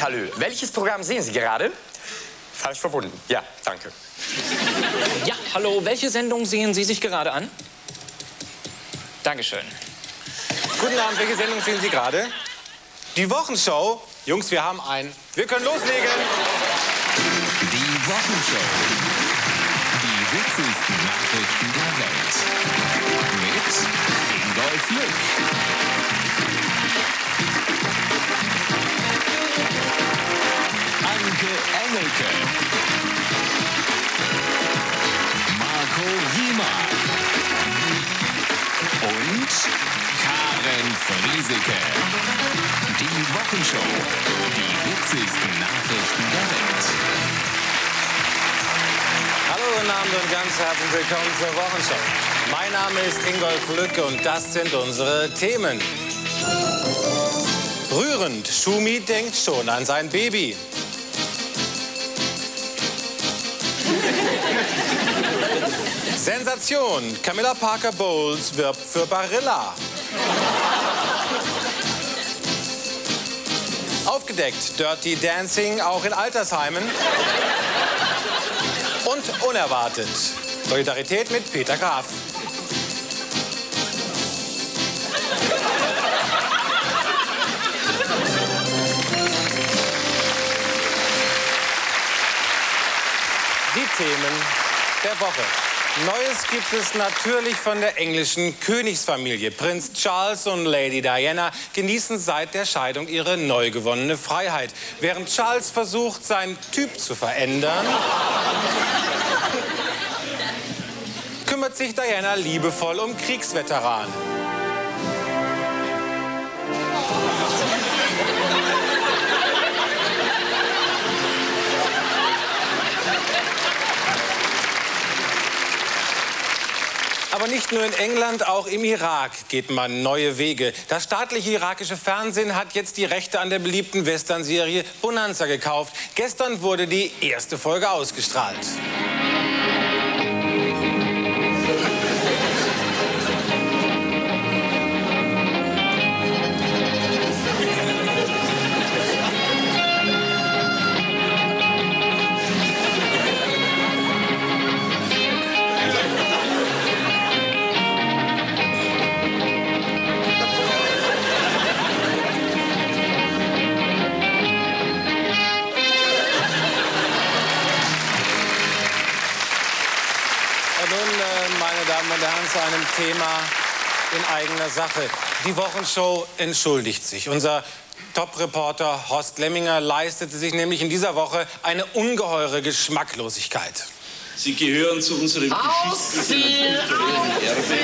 Hallo, welches Programm sehen Sie gerade? Falsch verbunden. Ja, danke. Ja, hallo, welche Sendung sehen Sie sich gerade an? Dankeschön. Guten Abend, welche Sendung sehen Sie gerade? Die Wochenshow. Jungs, wir haben einen. Wir können loslegen. Die Wochenshow. Die witzigsten Nachrichten der Welt. Mit Ingolf Lück. Engelke. Marco Riemer. Und Karen Frieseke. Die Wochenshow. Die witzigsten Nachrichten der Welt. Hallo, guten Abend und ganz herzlich willkommen zur Wochenshow. Mein Name ist Ingolf Lücke und das sind unsere Themen. Rührend, Schumi denkt schon an sein Baby. Sensation, Camilla Parker Bowles wirbt für Barilla. Aufgedeckt, Dirty Dancing auch in Altersheimen. Und unerwartet, Solidarität mit Peter Graf. Die Themen der Woche. Neues gibt es natürlich von der englischen Königsfamilie. Prinz Charles und Lady Diana genießen seit der Scheidung ihre neu gewonnene Freiheit. Während Charles versucht, seinen Typ zu verändern, kümmert sich Diana liebevoll um Kriegsveteranen. Aber nicht nur in England, auch im Irak geht man neue Wege. Das staatliche irakische Fernsehen hat jetzt die Rechte an der beliebten Western-Serie Bonanza gekauft. Gestern wurde die erste Folge ausgestrahlt. Herren, zu einem Thema in eigener Sache. Die Wochenshow entschuldigt sich. Unser Top-Reporter Horst Lemminger leistete sich nämlich in dieser Woche eine ungeheure Geschmacklosigkeit. Sie gehören zu unserem geschichtlichen und kulturellen Erbe.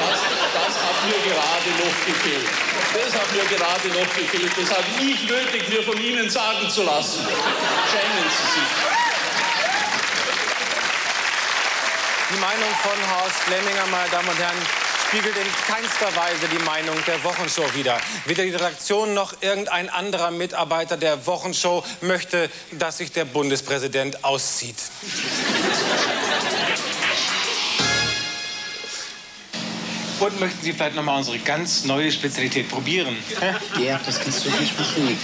Das, das hat mir gerade noch gefehlt. Das hat mir gerade noch gefehlt. Das habe ich nötig, mir von Ihnen sagen zu lassen. Schämen Sie sich. Die Meinung von Horst Lemminger, meine Damen und Herren, spiegelt in keinster Weise die Meinung der Wochenshow wider. Weder die Redaktion noch irgendein anderer Mitarbeiter der Wochenshow möchte, dass sich der Bundespräsident auszieht. Und möchten Sie vielleicht noch mal unsere ganz neue Spezialität probieren? Ja, das kannst du nicht machen.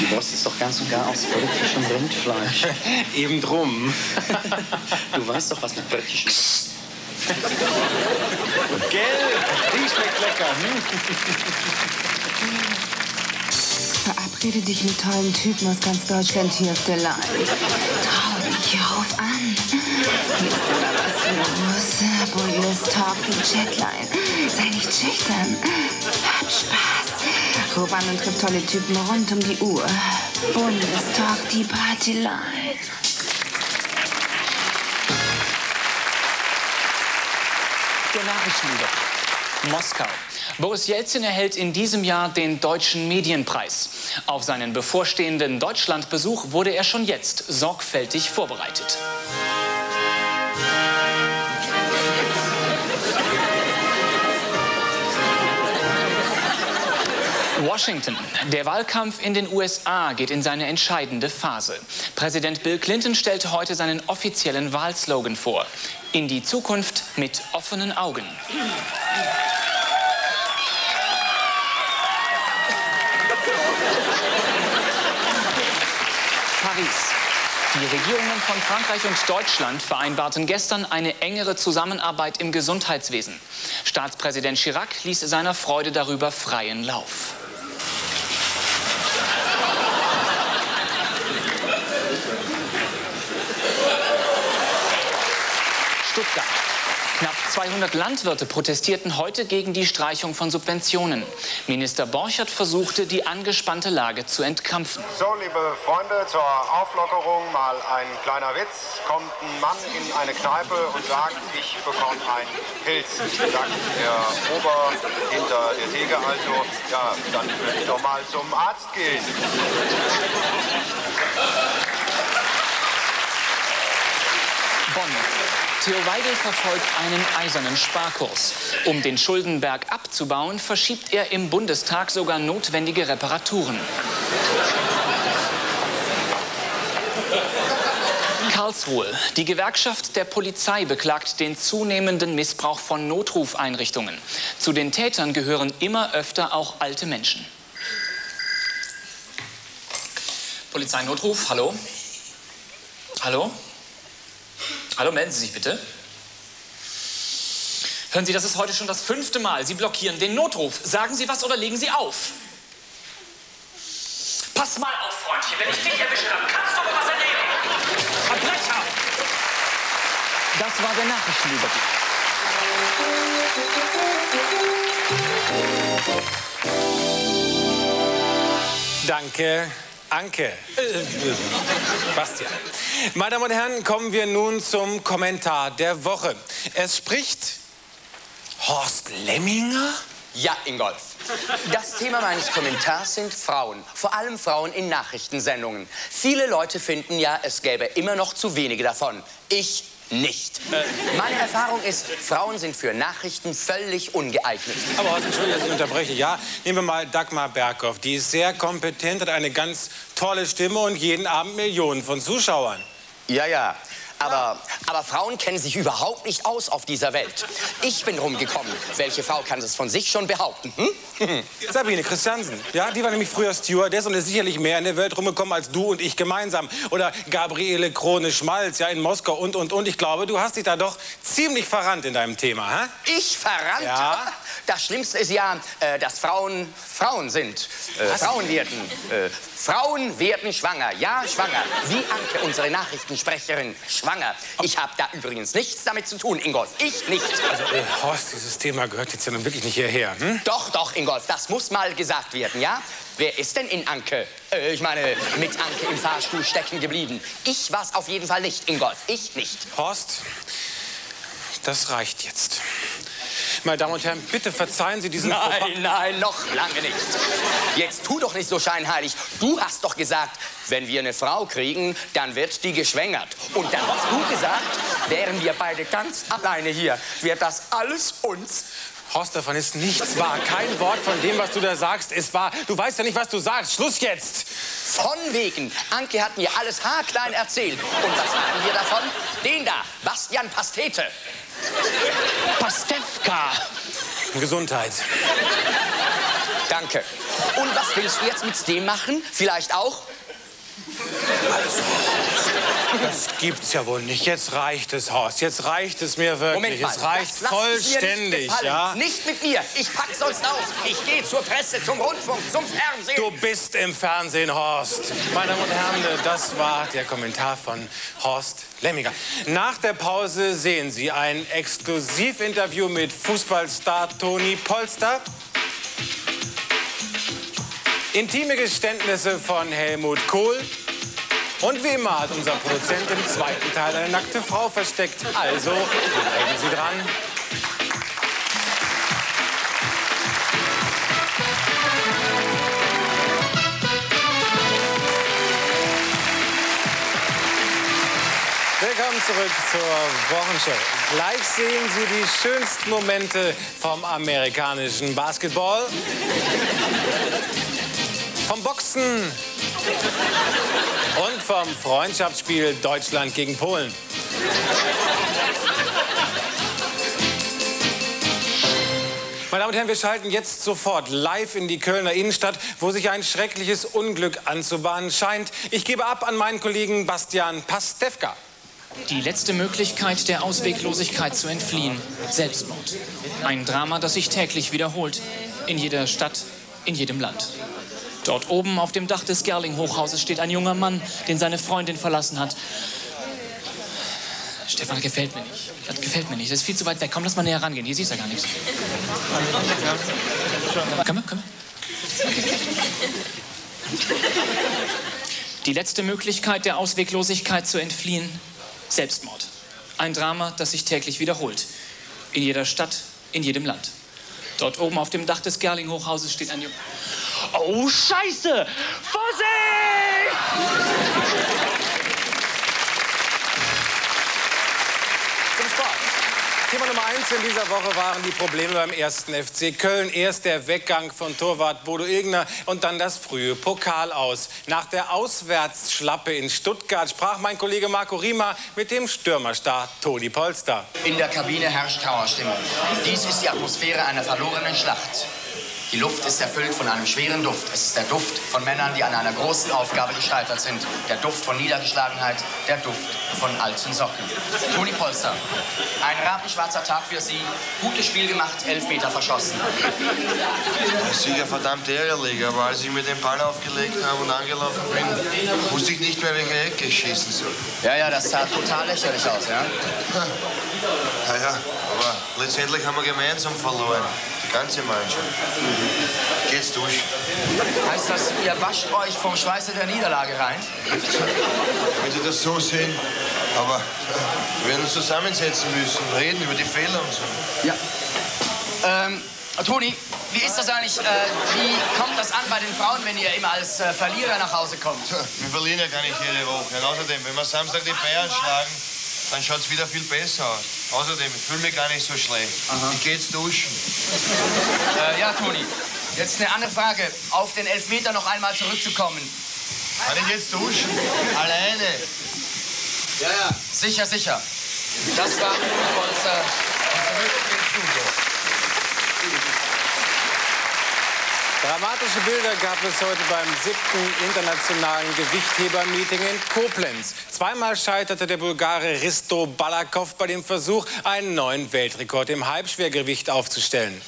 Die Wurst ist doch ganz und gar aus britischem Rindfleisch. Eben drum. Du weißt doch, was mit britischem... Gell? Die schmeckt lecker. Hm? Verabrede dich mit tollen Typen aus ganz Deutschland hier auf der Line. Trau dich, ruf an. Los. Bundestalk, die Chatline. Sei nicht schüchtern. Hab Spaß. Ruf an und triff tolle Typen rund um die Uhr. Bundestalk, die Partyline. Der Nachrichtenüberblick. Moskau. Boris Jelzin erhält in diesem Jahr den Deutschen Medienpreis. Auf seinen bevorstehenden Deutschlandbesuch wurde er schon jetzt sorgfältig vorbereitet. Washington. Der Wahlkampf in den USA geht in seine entscheidende Phase. Präsident Bill Clinton stellte heute seinen offiziellen Wahlslogan vor. In die Zukunft mit offenen Augen. Paris. Die Regierungen von Frankreich und Deutschland vereinbarten gestern eine engere Zusammenarbeit im Gesundheitswesen. Staatspräsident Chirac ließ seiner Freude darüber freien Lauf. Stuttgart. Knapp 200 Landwirte protestierten heute gegen die Streichung von Subventionen. Minister Borchert versuchte, die angespannte Lage zu entkrampfen. So, liebe Freunde, zur Auflockerung mal ein kleiner Witz. Kommt ein Mann in eine Kneipe und sagt, ich bekomme einen Pilz. Sagt der Ober hinter der Theke also, ja, dann würde ich doch mal zum Arzt gehen. Bonn. Theo Weigel verfolgt einen eisernen Sparkurs. Um den Schuldenberg abzubauen, verschiebt er im Bundestag sogar notwendige Reparaturen. Karlsruhe. Die Gewerkschaft der Polizei beklagt den zunehmenden Missbrauch von Notrufeinrichtungen. Zu den Tätern gehören immer öfter auch alte Menschen. Polizeinotruf, hallo? Hallo? Hallo, melden Sie sich bitte. Hören Sie, das ist heute schon das fünfte Mal. Sie blockieren den Notruf. Sagen Sie was oder legen Sie auf? Pass mal auf, Freundchen. Wenn ich dich erwische, dann kannst du aber was erleben. Verbrecher! Das war der Nachrichtenüberblick. Danke, Anke. Bastian. Meine Damen und Herren, kommen wir nun zum Kommentar der Woche. Es spricht Horst Lemminger? Ja, Ingolf. Das Thema meines Kommentars sind Frauen. Vor allem Frauen in Nachrichtensendungen. Viele Leute finden ja, es gäbe immer noch zu wenige davon. Ich nicht. Meine Erfahrung ist, Frauen sind für Nachrichten völlig ungeeignet. Aber Horst, Entschuldigung, dass ich unterbreche. Ja, nehmen wir mal Dagmar Berghoff. Die ist sehr kompetent, hat eine ganz tolle Stimme und jeden Abend Millionen von Zuschauern. Ja, ja. Aber, aber Frauen kennen sich überhaupt nicht aus auf dieser Welt. Ich bin rumgekommen. Welche Frau kann das von sich schon behaupten? Hm? Sabine Christiansen, ja, die war nämlich früher Stewardess und ist sicherlich mehr in der Welt rumgekommen als du und ich gemeinsam. Oder Gabriele Krone-Schmalz, ja, in Moskau und, und, und. Ich glaube, du hast dich da doch ziemlich verrannt in deinem Thema, hä? Ich verrannt? Ja. Das Schlimmste ist ja, äh, dass Frauen Frauen sind. Äh, Frauen werden, äh, Frauen werden schwanger. Ja, schwanger. Wie Anke, unsere Nachrichtensprecherin, schwanger. Ich habe da übrigens nichts damit zu tun, Ingolf. Ich nicht. Also, äh, Horst, dieses Thema gehört jetzt ja nun wirklich nicht hierher, hm? Doch, doch, Ingolf, das muss mal gesagt werden, ja? Wer ist denn in Anke? Äh, ich meine, mit Anke im Fahrstuhl stecken geblieben. Ich war's auf jeden Fall nicht, Ingolf. Ich nicht. Horst, das reicht jetzt. Meine Damen und Herren, bitte verzeihen Sie diesen. Nein, nein, noch lange nicht. Jetzt tu doch nicht so scheinheilig. Du hast doch gesagt, wenn wir eine Frau kriegen, dann wird die geschwängert. Und dann hast du gesagt, wären wir beide ganz alleine hier, wird das alles uns. Horst, davon ist nichts wahr. Kein Wort von dem, was du da sagst, ist wahr. Du weißt ja nicht, was du sagst. Schluss jetzt. Von wegen. Anke hat mir alles haarklein erzählt. Und was haben wir davon? Den da, Bastian Pastete. Pastewka. Gesundheit. Danke. Und was willst du jetzt mit dem machen? Vielleicht auch? Das gibt's ja wohl nicht. Jetzt reicht es, Horst. Jetzt reicht es mir wirklich. Moment mal. es reicht vollständig, nicht ja? Nicht mit mir. Ich pack sonst aus. Ich gehe zur Presse, zum Rundfunk, zum Fernsehen. Du bist im Fernsehen, Horst. Meine Damen und Herren, das war der Kommentar von Horst Lemminger. Nach der Pause sehen Sie ein Exklusivinterview mit Fußballstar Toni Polster. Intime Geständnisse von Helmut Kohl. Und wie immer hat unser Produzent im zweiten Teil eine nackte Frau versteckt. Also, bleiben Sie dran. Willkommen zurück zur Wochenshow. Gleich sehen Sie die schönsten Momente vom amerikanischen Basketball, Boxen und vom Freundschaftsspiel Deutschland gegen Polen. Meine Damen und Herren, wir schalten jetzt sofort live in die Kölner Innenstadt, wo sich ein schreckliches Unglück anzubahnen scheint. Ich gebe ab an meinen Kollegen Bastian Pastewka. Die letzte Möglichkeit der Ausweglosigkeit zu entfliehen. Selbstmord. Ein Drama, das sich täglich wiederholt. In jeder Stadt, in jedem Land. Dort oben auf dem Dach des Gerling-Hochhauses steht ein junger Mann, den seine Freundin verlassen hat. Stefan, das gefällt mir nicht. Das gefällt mir nicht. Das ist viel zu weit weg. Komm, lass mal näher rangehen. Hier siehst du ja gar nichts. Komm, komm. komm. Die letzte Möglichkeit der Ausweglosigkeit zu entfliehen. Selbstmord. Ein Drama, das sich täglich wiederholt. In jeder Stadt, in jedem Land. Dort oben auf dem Dach des Gerling-Hochhauses steht ein... Ju oh, Scheiße! Vorsicht! Zum Sport. Thema Nummer eins in dieser Woche waren die Probleme beim ersten FC Köln. Erst der Weggang von Torwart Bodo Igner und dann das frühe Pokal aus. Nach der Auswärtsschlappe in Stuttgart sprach mein Kollege Marco Rima mit dem Stürmerstar Toni Polster. In der Kabine herrscht Trauerstimmung. Dies ist die Atmosphäre einer verlorenen Schlacht. Die Luft ist erfüllt von einem schweren Duft. Es ist der Duft von Männern, die an einer großen Aufgabe gescheitert sind. Der Duft von Niedergeschlagenheit, der Duft von alten Socken. Toni Polster, ein rabenschwarzer Tag für Sie. Gutes Spiel gemacht, elf Meter verschossen. Sicher verdammt ärgerlich, aber als ich mir den Ball aufgelegt habe und angelaufen bin, wusste ich nicht mehr, welche Ecke ich schießen soll. Ja, ja, das sah total lächerlich aus, ja? Naja, letztendlich haben wir gemeinsam verloren. Die ganze Mannschaft. Geht's durch. Heißt das, ihr wascht euch vom Schweiße der Niederlage rein? Wenn Sie das so sehen. Aber wir werden uns zusammensetzen müssen, reden über die Fehler und so. Ja. Ähm, Toni, wie ist das eigentlich? Äh, wie kommt das an bei den Frauen, wenn ihr immer als äh, Verlierer nach Hause kommt? Wir verlieren ja gar nicht jede Woche. Und außerdem, wenn wir Samstag die Bayern schlagen, dann schaut es wieder viel besser aus. Außerdem, ich fühle mich gar nicht so schlecht. Ich gehe jetzt duschen. Äh, ja, Toni. Jetzt eine andere Frage. Auf den Elfmeter noch einmal zurückzukommen. Kann ich jetzt duschen? Alleine. Ja, ja. Sicher, sicher. Das war Polster. Zurück ins Studio. Dramatische Bilder gab es heute beim siebten internationalen Gewichtheber-Meeting in Koblenz. Zweimal scheiterte der Bulgare Risto Balakov bei dem Versuch, einen neuen Weltrekord im Halbschwergewicht aufzustellen.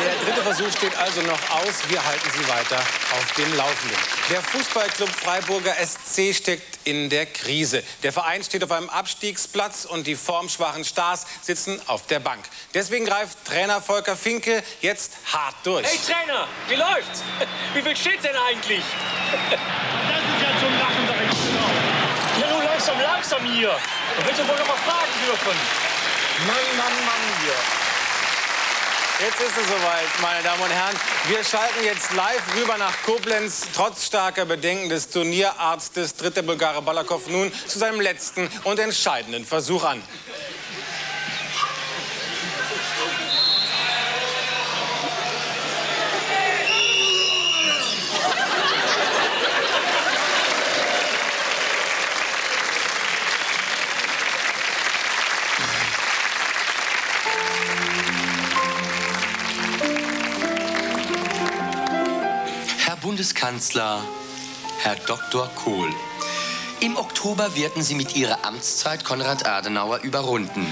Der dritte Versuch steht also noch aus. Wir halten Sie weiter auf dem Laufenden. Der Fußballclub Freiburger SC steckt in der Krise. Der Verein steht auf einem Abstiegsplatz und die formschwachen Stars sitzen auf der Bank. Deswegen greift Trainer Volker Finke jetzt hart durch. Hey Trainer, wie läuft's? Wie viel steht's denn eigentlich? Das ist ja zum Lachen, sag ich genau. Ja, nun langsam, langsam hier. Da willst du wohl noch mal fragen dürfen. Mann, Mann, Mann hier. Jetzt ist es soweit, meine Damen und Herren. Wir schalten jetzt live rüber nach Koblenz. Trotz starker Bedenken des Turnierarztes tritt der Bulgare Balakov nun zu seinem letzten und entscheidenden Versuch an. Bundeskanzler, Herr Dr. Kohl. Im Oktober werden Sie mit Ihrer Amtszeit Konrad Adenauer überrunden.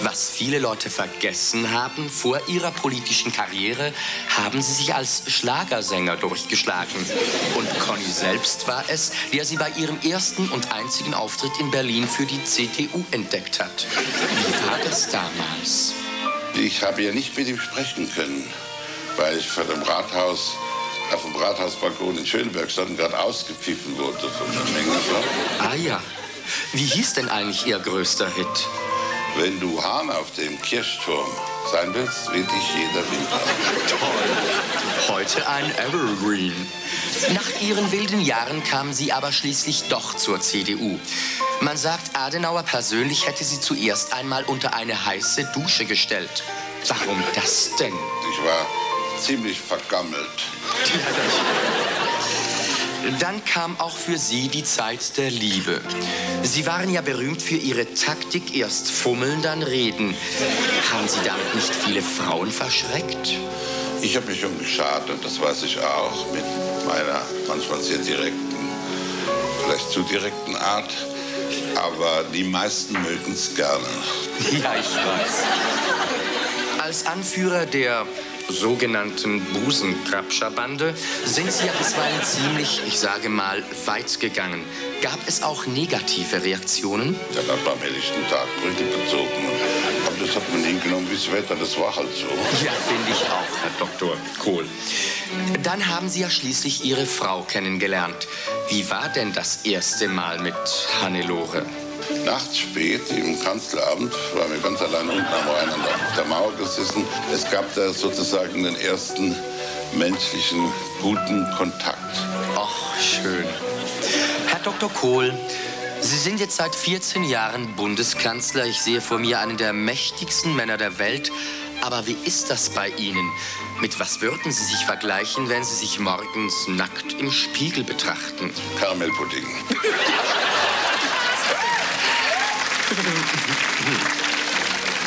Was viele Leute vergessen haben, vor Ihrer politischen Karriere haben Sie sich als Schlagersänger durchgeschlagen. Und Conny selbst war es, der Sie bei Ihrem ersten und einzigen Auftritt in Berlin für die CDU entdeckt hat. Wie war das damals? Ich habe ja nicht mit ihm sprechen können, weil ich von dem Rathaus, auf dem Rathausbalkon in Schöneberg stand und gerade ausgepfiffen wurde von der Menge. Ah ja. Wie hieß denn eigentlich Ihr größter Hit? Wenn du Hahn auf dem Kirchturm sein willst, weht dich jeder Winter. Toll. Heute ein Evergreen. Nach ihren wilden Jahren kam sie aber schließlich doch zur CDU. Man sagt, Adenauer persönlich hätte sie zuerst einmal unter eine heiße Dusche gestellt. Warum das denn? Ich war ziemlich vergammelt. Dann kam auch für sie die Zeit der Liebe. Sie waren ja berühmt für ihre Taktik, erst fummeln, dann reden. Haben Sie damit nicht viele Frauen verschreckt? Ich habe mich schon geschadet, das weiß ich auch, mit meiner manchmal sehr direkten, vielleicht zu direkten Art. Aber die meisten mögen es gerne. Ja, ich weiß. Als Anführer der sogenannten Busenkrabscher-Bande sind sie ja bisweilen ziemlich, ich sage mal, weit gegangen. Gab es auch negative Reaktionen? Der hat beim helllichten Tag Brügel gezogen. Aber das hat man hingenommen wie das Wetter, das war halt so. Ja, finde ich auch, Herr Dr. Kohl. Dann haben Sie ja schließlich Ihre Frau kennengelernt. Wie war denn das erste Mal mit Hannelore? Nachts spät im Kanzleramt waren wir ganz allein unten am Rhein der, auf der Mauer gesessen. Es gab da sozusagen den ersten menschlichen guten Kontakt. Ach, schön. Herr Dr. Kohl, Sie sind jetzt seit 14 Jahren Bundeskanzler. Ich sehe vor mir einen der mächtigsten Männer der Welt. Aber wie ist das bei Ihnen? Mit was würden Sie sich vergleichen, wenn Sie sich morgens nackt im Spiegel betrachten? Karamellpudding.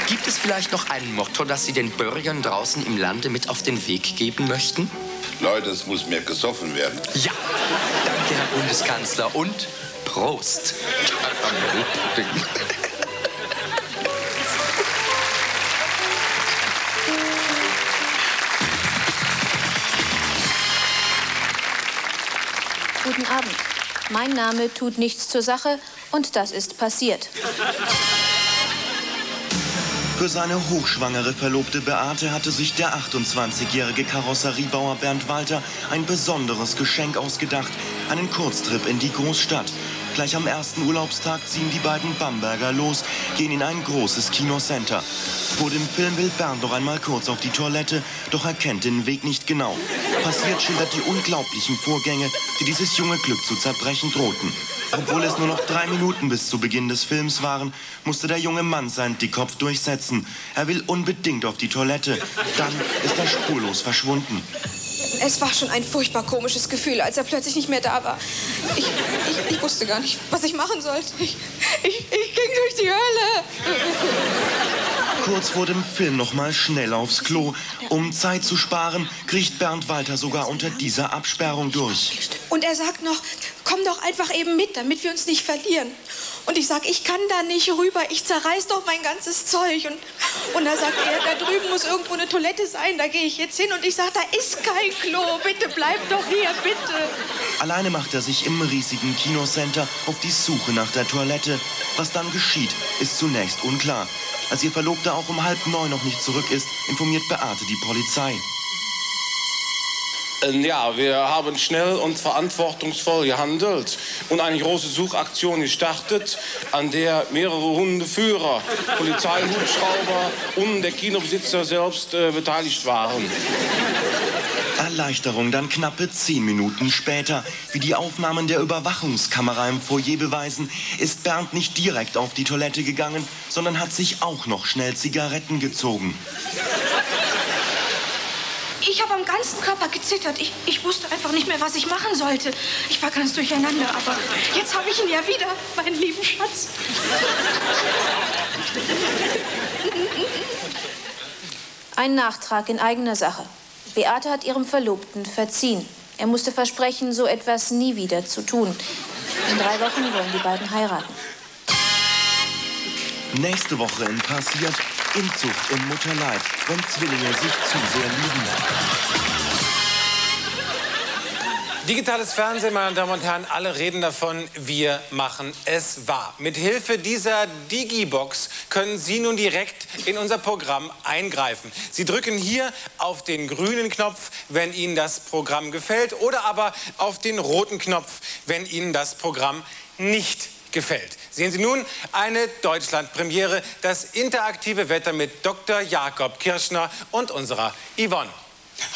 Gibt es vielleicht noch ein Motto, das Sie den Bürgern draußen im Lande mit auf den Weg geben möchten? Leute, es muss mehr gesoffen werden. Ja, danke, Herr Bundeskanzler. Und Prost. Guten Abend. Mein Name tut nichts zur Sache und das ist passiert. Für seine hochschwangere Verlobte Beate hatte sich der 28-jährige Karosseriebauer Bernd Walter ein besonderes Geschenk ausgedacht. Einen Kurztrip in die Großstadt. Gleich am ersten Urlaubstag ziehen die beiden Bamberger los, gehen in ein großes Kinocenter. Vor dem Film will Bernd noch einmal kurz auf die Toilette, doch er kennt den Weg nicht genau. Passiert schildert die unglaublichen Vorgänge, die dieses junge Glück zu zerbrechen drohten. Obwohl es nur noch drei Minuten bis zu Beginn des Films waren, musste der junge Mann seinen Dickkopf durchsetzen. Er will unbedingt auf die Toilette. Dann ist er spurlos verschwunden. Es war schon ein furchtbar komisches Gefühl, als er plötzlich nicht mehr da war. Ich, ich, ich wusste gar nicht, was ich machen sollte. Ich, ich, ich ging durch die Hölle. Kurz vor dem Film noch mal schnell aufs Klo. Um Zeit zu sparen, kriecht Bernd Walter sogar unter dieser Absperrung durch. Und er sagt noch, komm doch einfach eben mit, damit wir uns nicht verlieren. Und ich sag, ich kann da nicht rüber, ich zerreiß doch mein ganzes Zeug. Und, und da sagt er, da drüben muss irgendwo eine Toilette sein, da gehe ich jetzt hin. Und ich sag, da ist kein Klo, bitte bleib doch hier, bitte. Alleine macht er sich im riesigen Kinocenter auf die Suche nach der Toilette. Was dann geschieht, ist zunächst unklar. Als ihr Verlobter auch um halb neun noch nicht zurück ist, informiert Beate die Polizei. Ähm, Ja, wir haben schnell und verantwortungsvoll gehandelt und eine große Suchaktion gestartet, an der mehrere Hundeführer, Polizeihubschrauber und der Kinobesitzer selbst äh, beteiligt waren. Erleichterung dann knappe zehn Minuten später. Wie die Aufnahmen der Überwachungskamera im Foyer beweisen, ist Bernd nicht direkt auf die Toilette gegangen, sondern hat sich auch noch schnell Zigaretten gezogen. Ich habe am ganzen Körper gezittert. Ich, ich wusste einfach nicht mehr, was ich machen sollte. Ich war ganz durcheinander, aber jetzt habe ich ihn ja wieder, meinen lieben Schatz. Ein Nachtrag in eigener Sache. Beate hat ihrem Verlobten verziehen. Er musste versprechen, so etwas nie wieder zu tun. In drei Wochen wollen die beiden heiraten. Nächste Woche in Passiert Inzucht im Mutterleib, wenn Zwillinge sich zu sehr lieben. Digitales Fernsehen, meine Damen und Herren, alle reden davon, wir machen es wahr. Mit Hilfe dieser Digibox können Sie nun direkt in unser Programm eingreifen. Sie drücken hier auf den grünen Knopf, wenn Ihnen das Programm gefällt, oder aber auf den roten Knopf, wenn Ihnen das Programm nicht gefällt. Sehen Sie nun eine Deutschland-Premiere, das interaktive Wetter mit Dr. Jakob Kirschner und unserer Yvonne.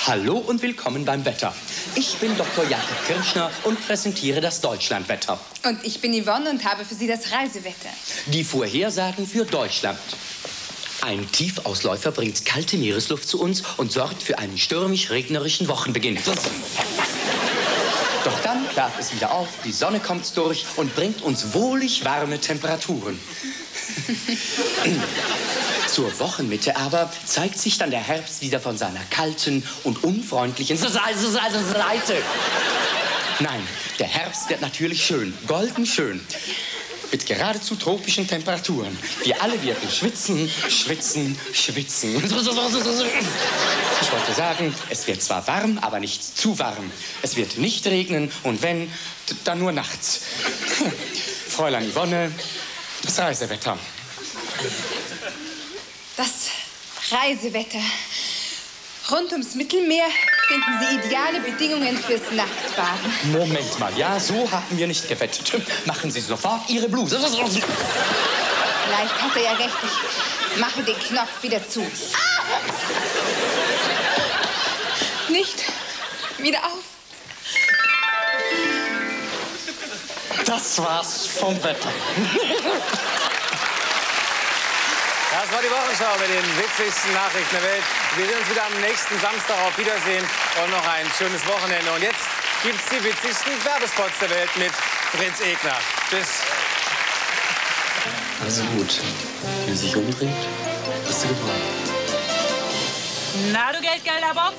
Hallo und willkommen beim Wetter. Ich bin Dr. Jakob Kirschner und präsentiere das Deutschlandwetter. Und ich bin Yvonne und habe für Sie das Reisewetter. Die Vorhersagen für Deutschland. Ein Tiefausläufer bringt kalte Meeresluft zu uns und sorgt für einen stürmisch-regnerischen Wochenbeginn. Doch dann klart es wieder auf, die Sonne kommt durch und bringt uns wohlig warme Temperaturen. Zur Wochenmitte aber zeigt sich dann der Herbst wieder von seiner kalten und unfreundlichen Seite. Nein, der Herbst wird natürlich schön, golden schön. Mit geradezu tropischen Temperaturen. Wir alle werden schwitzen, schwitzen, schwitzen. Ich wollte sagen, es wird zwar warm, aber nicht zu warm. Es wird nicht regnen und wenn, dann nur nachts. Fräulein Yvonne, das Reisewetter. Das Reisewetter. Rund ums Mittelmeer finden Sie ideale Bedingungen fürs Nachtbaden. Moment mal, ja, so haben wir nicht gewettet. Machen Sie sofort Ihre Bluse. Vielleicht hat er ja recht. Ich mache den Knopf wieder zu. Nicht. Wieder auf. Das war's vom Wetter. Das war die Wochenschau mit den witzigsten Nachrichten der Welt. Wir sehen uns wieder am nächsten Samstag. Auf Wiedersehen und noch ein schönes Wochenende. Und jetzt gibt's die witzigsten Werbespots der Welt mit Fritz Egner. Tschüss. Also gut. Wenn sich umdreht, bist du gewonnen. Na, du geldgeiler Bock?